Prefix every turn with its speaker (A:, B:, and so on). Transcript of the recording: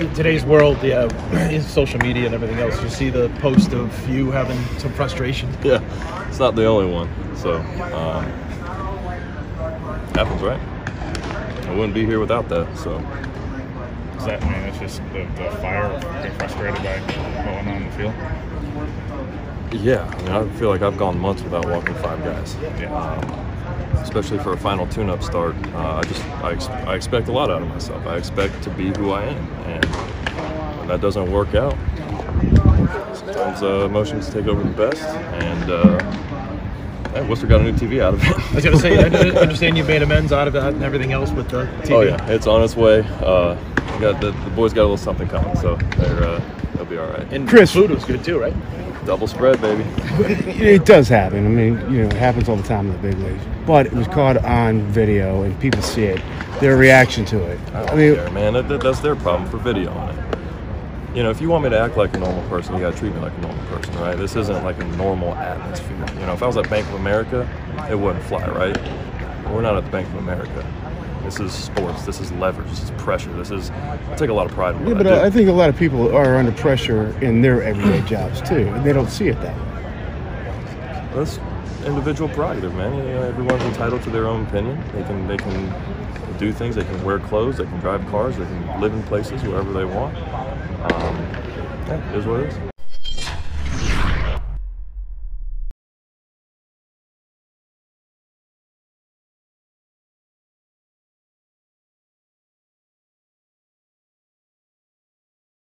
A: In today's world, yeah, in social media and everything else, you see the post of you having some frustration.
B: Yeah, it's not the only one. So, um, happens, right? I wouldn't be here without that. So,
C: Is that, I mean, it's just the, the fire of being frustrated by what went on the field?
B: yeah, I mean, I feel like I've gone months without walking five guys.
C: Yeah.
B: Um, especially for a final tune-up start. Uh, I just I, ex- I expect a lot out of myself. I expect to be who I am, and when that doesn't work out, sometimes uh, emotions take over the best. And uh, hey, Worcester got a new TV out of it.
A: I was gonna say, I understand you made amends out of that and everything else with the TV.
B: oh yeah, it's on its way. Uh, we got the, the boys got a little something coming, so they're uh, they'll be all right.
A: And
D: Chris-
A: food was good too, right?
B: Double spread, baby.
D: It does happen. I mean, you know, it happens all the time in the big leagues. But it was caught on video, and people see it. Their reaction to it.
B: I
D: I
B: don't
D: mean,
B: care, man. That, that- that's their problem for video on it. You know, if you want me to act like a normal person, you gotta treat me like a normal person, right? This isn't like a normal atmosphere. You know, if I was at Bank of America, it wouldn't fly, right? We're not at the Bank of America. This is sports. This is leverage. This is pressure. This is. I take a lot of pride in
D: yeah, but
B: I.
D: I think a lot of people are under pressure in their everyday jobs too, and they don't see it that way.
B: That's individual prerogative, man. You know, everyone's entitled to their own opinion. They can they can do things. They can wear clothes. They can drive cars. They can live in places wherever they want. Um, yeah, it is what it is.